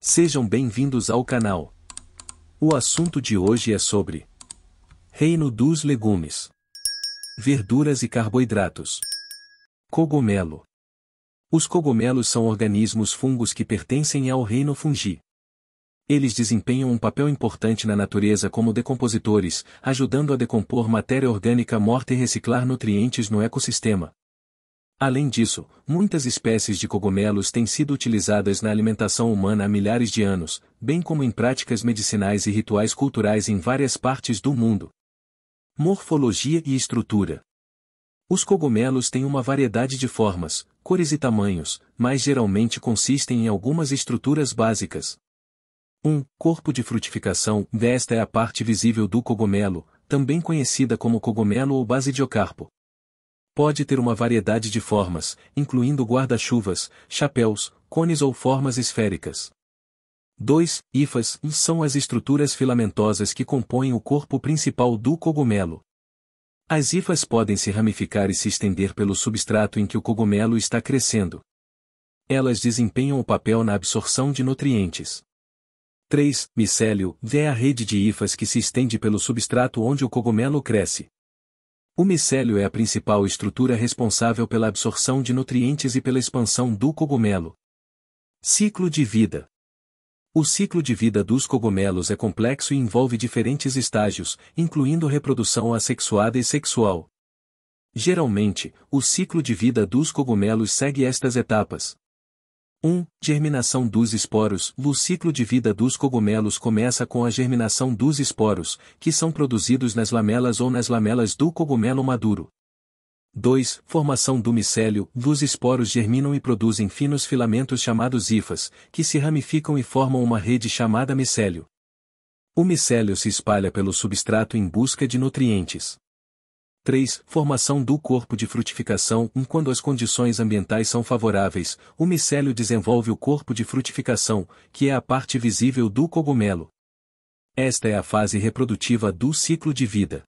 Sejam bem-vindos ao canal. O assunto de hoje é sobre Reino dos legumes, verduras e carboidratos. Cogumelo. Os cogumelos são organismos fungos que pertencem ao reino fungi. Eles desempenham um papel importante na natureza como decompositores, ajudando a decompor matéria orgânica morta e reciclar nutrientes no ecossistema. Além disso, muitas espécies de cogumelos têm sido utilizadas na alimentação humana há milhares de anos, bem como em práticas medicinais e rituais culturais em várias partes do mundo. Morfologia e estrutura. Os cogumelos têm uma variedade de formas, cores e tamanhos, mas geralmente consistem em algumas estruturas básicas. 1. Um, corpo de frutificação. Esta é a parte visível do cogumelo, também conhecida como cogumelo ou basidiocarpo. Pode ter uma variedade de formas, incluindo guarda-chuvas, chapéus, cones ou formas esféricas. 2. Hifas são as estruturas filamentosas que compõem o corpo principal do cogumelo. As hifas podem se ramificar e se estender pelo substrato em que o cogumelo está crescendo. Elas desempenham o papel na absorção de nutrientes. 3. Micélio é a rede de hifas que se estende pelo substrato onde o cogumelo cresce. O micélio é a principal estrutura responsável pela absorção de nutrientes e pela expansão do cogumelo. Ciclo de vida. O ciclo de vida dos cogumelos é complexo e envolve diferentes estágios, incluindo reprodução assexuada e sexual. Geralmente, o ciclo de vida dos cogumelos segue estas etapas. 1. Germinação dos esporos. O ciclo de vida dos cogumelos começa com a germinação dos esporos, que são produzidos nas lamelas ou nas lamelas do cogumelo maduro. 2. Formação do micélio. Os esporos germinam e produzem finos filamentos chamados hifas, que se ramificam e formam uma rede chamada micélio. O micélio se espalha pelo substrato em busca de nutrientes. 3. Formação do corpo de frutificação. Quando as condições ambientais são favoráveis, o micélio desenvolve o corpo de frutificação, que é a parte visível do cogumelo. Esta é a fase reprodutiva do ciclo de vida.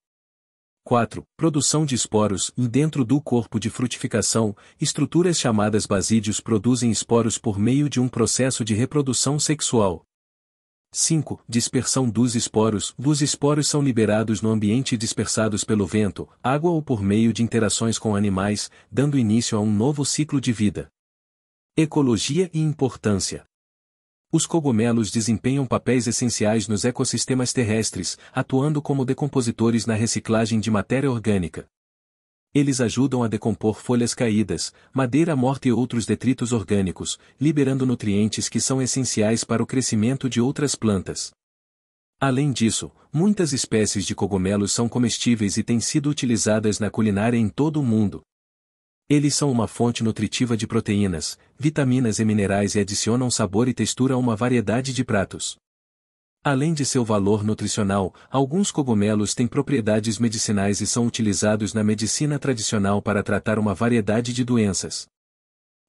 4. Produção de esporos. Dentro do corpo de frutificação, estruturas chamadas basídeos produzem esporos por meio de um processo de reprodução sexual. 5. Dispersão dos esporos. Os esporos são liberados no ambiente dispersados pelo vento, água ou por meio de interações com animais, dando início a um novo ciclo de vida. Ecologia e importância. Os cogumelos desempenham papéis essenciais nos ecossistemas terrestres, atuando como decompositores na reciclagem de matéria orgânica. Eles ajudam a decompor folhas caídas, madeira morta e outros detritos orgânicos, liberando nutrientes que são essenciais para o crescimento de outras plantas. Além disso, muitas espécies de cogumelos são comestíveis e têm sido utilizadas na culinária em todo o mundo. Eles são uma fonte nutritiva de proteínas, vitaminas e minerais e adicionam sabor e textura a uma variedade de pratos. Além de seu valor nutricional, alguns cogumelos têm propriedades medicinais e são utilizados na medicina tradicional para tratar uma variedade de doenças.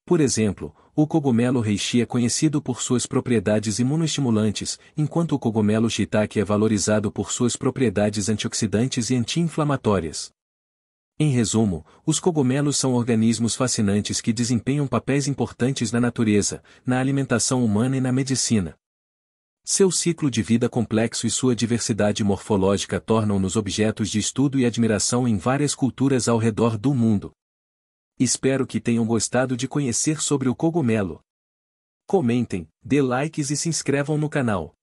Por exemplo, o cogumelo reishi é conhecido por suas propriedades imunoestimulantes, enquanto o cogumelo shiitake é valorizado por suas propriedades antioxidantes e anti-inflamatórias. Em resumo, os cogumelos são organismos fascinantes que desempenham papéis importantes na natureza, na alimentação humana e na medicina. Seu ciclo de vida complexo e sua diversidade morfológica tornam-nos objetos de estudo e admiração em várias culturas ao redor do mundo. Espero que tenham gostado de conhecer sobre o cogumelo. Comentem, dê likes e se inscrevam no canal.